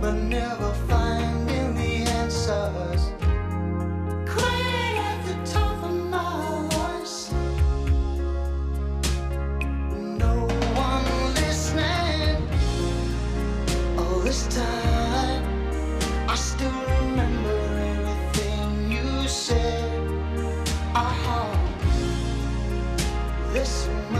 but never finding the answers. At the top of my voice, no one listening. All this time, I still remember everything you said. I this.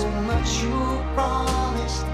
so much you promised.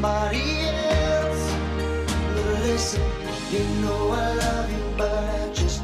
somebody else. Listen, you know I love you, but I just